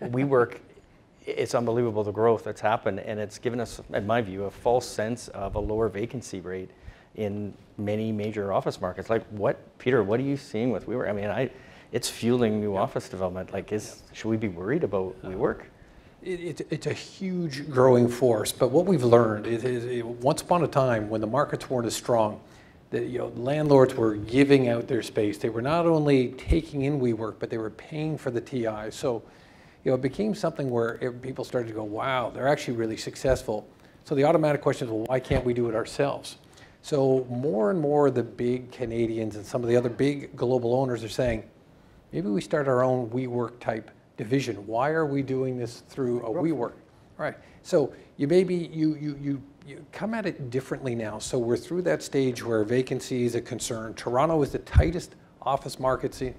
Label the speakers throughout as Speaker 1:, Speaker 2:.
Speaker 1: WeWork, it's unbelievable the growth that's happened, and it's given us, in my view, a false sense of a lower vacancy rate in many major office markets. Like what, Peter, what are you seeing with WeWork? I mean, I, it's fueling new office development. Like, is, should we be worried about uh, WeWork?
Speaker 2: It, it, it's a huge growing force, but what we've learned is, is once upon a time when the markets weren't as strong, that you know landlords were giving out their space. They were not only taking in WeWork, but they were paying for the TI. So, you know, it became something where it, people started to go, "Wow, they're actually really successful." So the automatic question is, well, why can't we do it ourselves? So more and more of the big Canadians and some of the other big global owners are saying, maybe we start our own WeWork type division. Why are we doing this through a WeWork? Right. So you maybe you you you you come at it differently now. So we're through that stage where vacancy is a concern. Toronto is the tightest office market see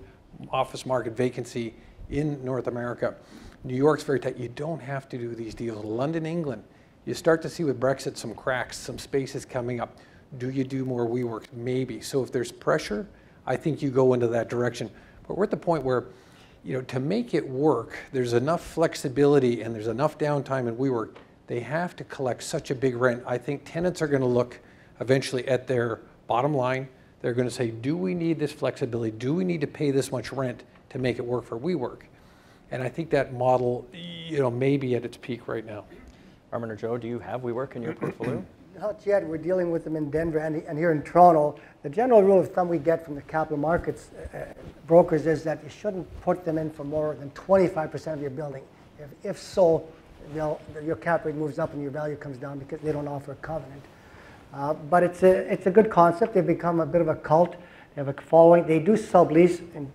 Speaker 2: office market vacancy in North America. New York's very tight. You don't have to do these deals. London, England, you start to see with Brexit some cracks, some spaces coming up. Do you do more WeWork? Maybe. So if there's pressure, I think you go into that direction. But we're at the point where, you know, to make it work, there's enough flexibility and there's enough downtime in WeWork. They have to collect such a big rent. I think tenants are going to look eventually at their bottom line. They're going to say, do we need this flexibility? Do we need to pay this much rent to make it work for WeWork? And I think that model, you know, may be at its peak right now.
Speaker 1: Armin or Joe, do you have WeWork in your portfolio?
Speaker 3: Not yet. We're dealing with them in Denver and, and here in Toronto. The general rule of thumb we get from the capital markets uh, brokers is that you shouldn't put them in for more than 25% of your building. If, if so, your cap rate moves up and your value comes down because they don't offer a covenant. Uh, but it's a, it's a good concept. They've become a bit of a cult. They have a following. They do sublease in,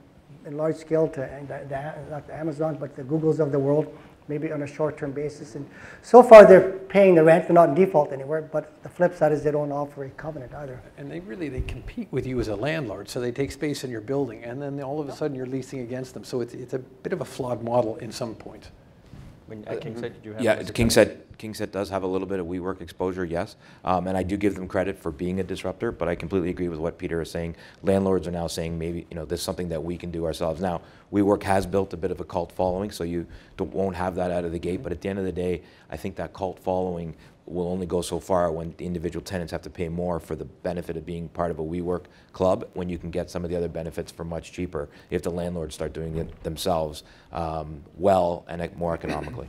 Speaker 3: in large scale to the, the, not the Amazon, but the Googles of the world maybe on a short-term basis. And so far, they're paying the rent. They're not in default anywhere. But the flip side is they don't offer a covenant either.
Speaker 2: And they really they compete with you as a landlord. So they take space in your building, and then all of a sudden you're leasing against them. So it's it's a bit of a flawed model in some points.
Speaker 1: When, at KingSett, did you have?
Speaker 4: Yeah, does have a little bit of WeWork exposure, yes. Um, and I do give them credit for being a disruptor, but I completely agree with what Peter is saying. Landlords are now saying maybe, you know, this is something that we can do ourselves. Now, WeWork has built a bit of a cult following, so you won't have that out of the gate. But at the end of the day, I think that cult following will only go so far when the individual tenants have to pay more for the benefit of being part of a WeWork club when you can get some of the other benefits for much cheaper if the landlords start doing it themselves um, well and more economically.